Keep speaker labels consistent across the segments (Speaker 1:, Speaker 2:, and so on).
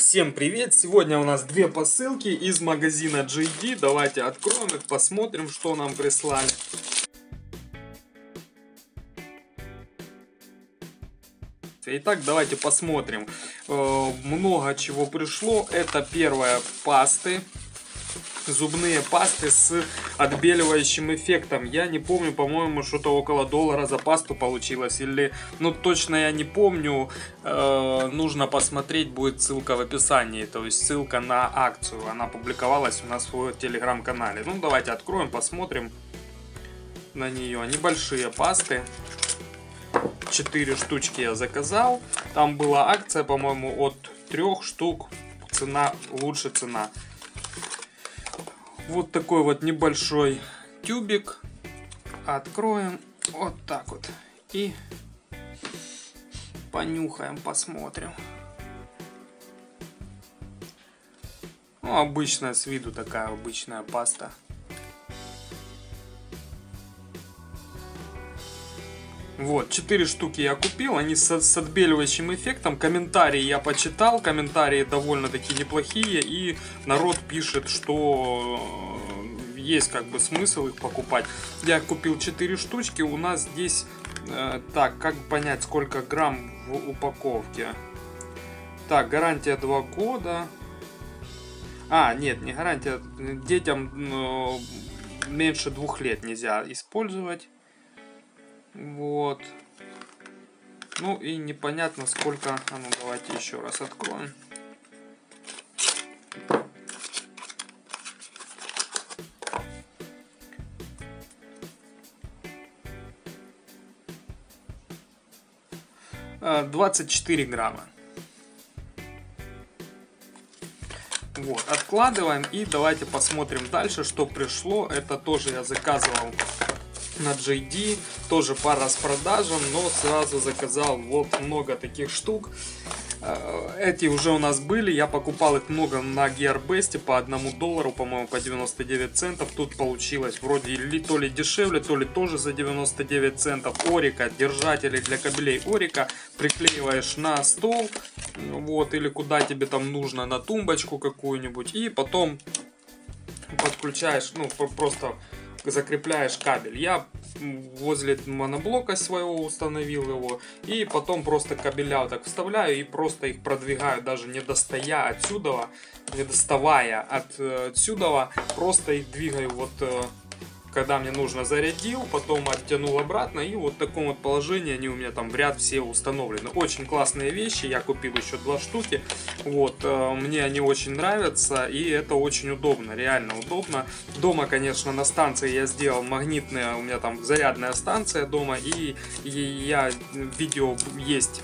Speaker 1: Всем привет! Сегодня у нас две посылки из магазина JD. Давайте откроем их, посмотрим, что нам прислали. Итак, давайте посмотрим. Э, много чего пришло. Это первая пасты зубные пасты с отбеливающим эффектом. Я не помню, по-моему, что-то около доллара за пасту получилось. Или, ну, точно я не помню. Э, нужно посмотреть, будет ссылка в описании. То есть ссылка на акцию. Она публиковалась у нас в телеграм-канале. Ну, давайте откроем, посмотрим на нее. Небольшие пасты. 4 штучки я заказал. Там была акция, по-моему, от 3 штук. Цена, лучше цена. Вот такой вот небольшой тюбик. Откроем вот так вот. И понюхаем, посмотрим. Ну, обычная с виду такая обычная паста. Вот, 4 штуки я купил, они с, с отбеливающим эффектом. Комментарии я почитал, комментарии довольно-таки неплохие. И народ пишет, что э, есть как бы смысл их покупать. Я купил 4 штучки, у нас здесь... Э, так, как понять, сколько грамм в упаковке? Так, гарантия 2 года. А, нет, не гарантия. Детям э, меньше двух лет нельзя использовать. Вот. Ну и непонятно сколько... А ну давайте еще раз откроем. А, 24 грамма. Вот, откладываем и давайте посмотрим дальше, что пришло. Это тоже я заказывал на JD, тоже по распродажам, но сразу заказал вот много таких штук. Э, эти уже у нас были, я покупал их много на Gearbest по одному доллару, по-моему, по 99 центов. Тут получилось вроде ли то ли дешевле, то ли тоже за 99 центов. Орика, держатели для кабелей Орика, приклеиваешь на стол, вот, или куда тебе там нужно, на тумбочку какую-нибудь, и потом подключаешь, ну, просто закрепляешь кабель. Я возле моноблока своего установил его. И потом просто кабеля вот так вставляю и просто их продвигаю, даже не достая отсюда, не доставая э, отсюда, просто их двигаю вот э, когда мне нужно, зарядил, потом оттянул обратно, и вот в таком вот положении они у меня там в ряд все установлены. Очень классные вещи, я купил еще два штуки, вот, э, мне они очень нравятся, и это очень удобно, реально удобно. Дома, конечно, на станции я сделал магнитная, у меня там зарядная станция дома, и, и я, видео есть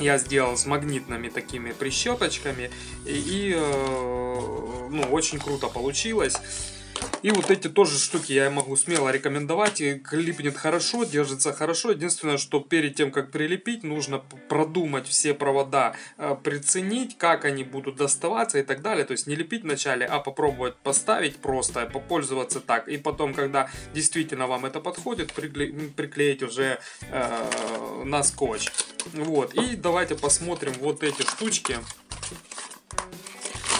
Speaker 1: я сделал с магнитными такими прищепочками и, и э, ну очень круто получилось и вот эти тоже штуки я могу смело рекомендовать. И клипнет хорошо, держится хорошо. Единственное, что перед тем, как прилепить, нужно продумать все провода, э, приценить, как они будут доставаться и так далее. То есть не лепить вначале, а попробовать поставить просто, попользоваться так. И потом, когда действительно вам это подходит, приклеить уже э, на скотч. Вот. И давайте посмотрим вот эти штучки.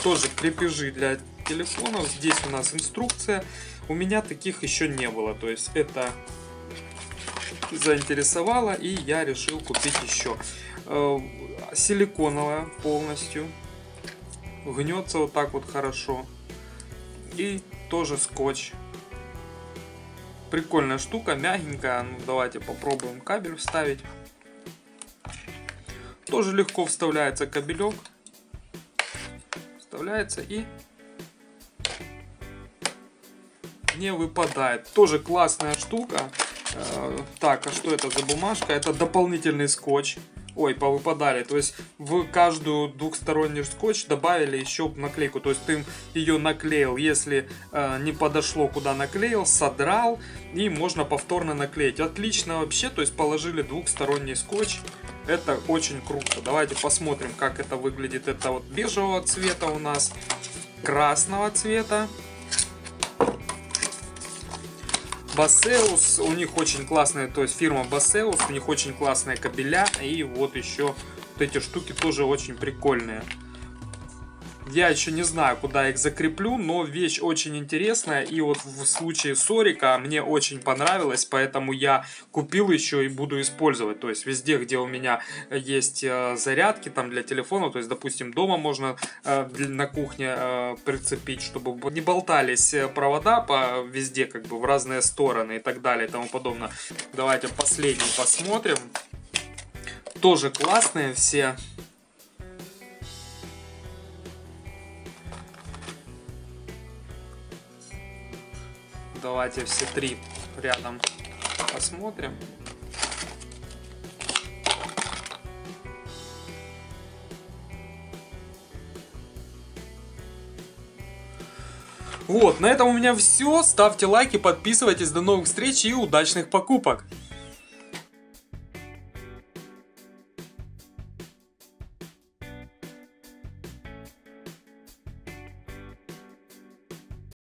Speaker 1: Тоже крепежи для телефонов. Здесь у нас инструкция. У меня таких еще не было. То есть это заинтересовало и я решил купить еще. Э, силиконовая полностью. Гнется вот так вот хорошо. И тоже скотч. Прикольная штука, мягенькая. Ну, давайте попробуем кабель вставить. Тоже легко вставляется кабелек. Вставляется и не выпадает. Тоже классная штука. Э, так, а что это за бумажка? Это дополнительный скотч. Ой, повыпадали. То есть в каждую двухсторонний скотч добавили еще наклейку. То есть ты ее наклеил, если э, не подошло, куда наклеил, содрал и можно повторно наклеить. Отлично вообще, то есть положили двухсторонний скотч. Это очень круто. Давайте посмотрим, как это выглядит. Это вот бежевого цвета у нас, красного цвета. Басеус, у них очень классная, то есть фирма Басеус, у них очень классные кабеля, и вот еще вот эти штуки тоже очень прикольные. Я еще не знаю, куда их закреплю, но вещь очень интересная. И вот в случае Сорика мне очень понравилось, поэтому я купил еще и буду использовать. То есть везде, где у меня есть э, зарядки там для телефона, то есть, допустим, дома можно э, на кухне э, прицепить, чтобы не болтались провода по везде, как бы в разные стороны и так далее и тому подобное. Давайте последний посмотрим. Тоже классные все. Давайте все три рядом посмотрим. Вот, на этом у меня все. Ставьте лайки, подписывайтесь. До новых встреч и удачных покупок!